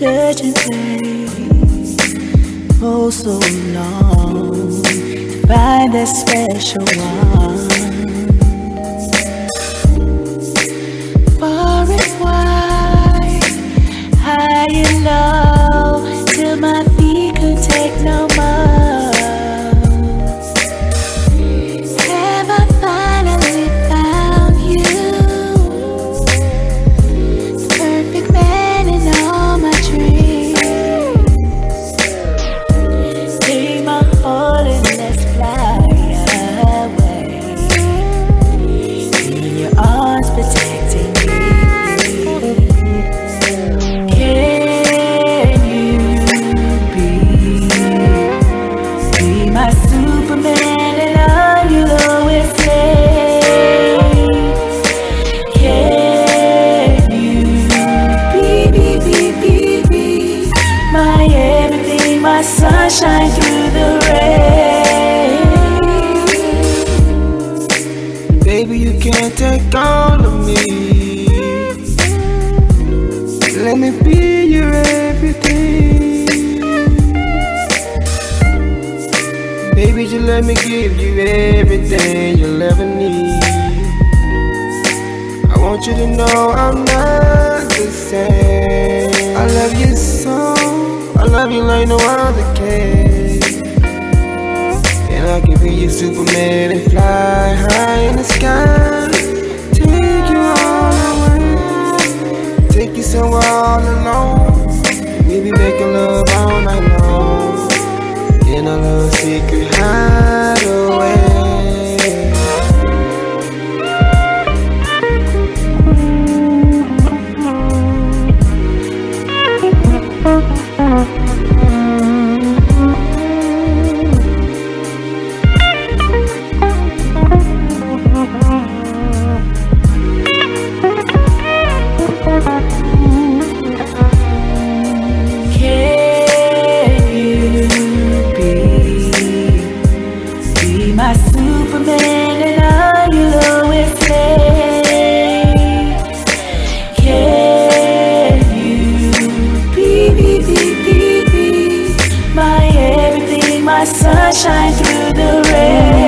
Searching place Oh so long. To find that special one. My everything, my sunshine through the rain? Baby, you can't take all of me. Let me be your everything. Baby, just let me give you everything you'll ever need. I want you to know I'm not the same. I love you so, love you like no other can. And I can be your Superman and fly high in the sky. my sunshine through the rain.